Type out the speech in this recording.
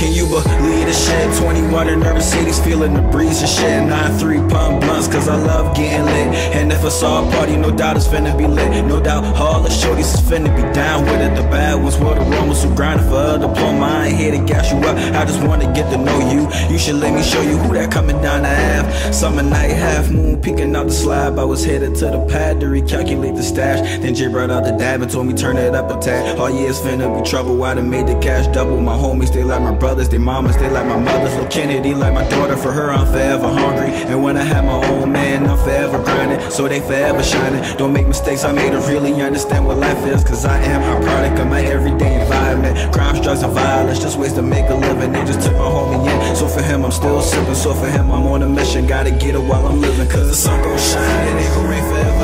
Can you believe the shit? 21 in the Mercedes, feeling the breeze and shit. 9-3 pump blunts, cause I love getting lit. And if I saw a party, no doubt it's finna be lit. No doubt all the shorties is finna be down with it. The bad ones were the rumbles who grinding for a diploma. I ain't here to gas you I just wanna get to know you. You should let me show you who that coming down the Ave. Summer night, half moon, peeking out the slab. I was headed to the pad to recalculate the stash. Then Jay brought out the dab and told me turn it up a tad. All years finna be trouble, I done made the cash double. My homies, they like my brothers, they mamas, they like my mothers. Lil' Kennedy like my daughter, for her I'm forever hungry. And when I have my own man, I'm forever grinding. So they forever shining. Don't make mistakes, I made to really understand what life is. Cause I am a product of my everyday environment. Crime, drugs, and violence, just ways to make a living. They just took my homie in. So for him, I'm still sipping. So for him, I'm on a mission. Gotta get it while I'm living. Cause the sun gon' shine, and it gon' rain forever.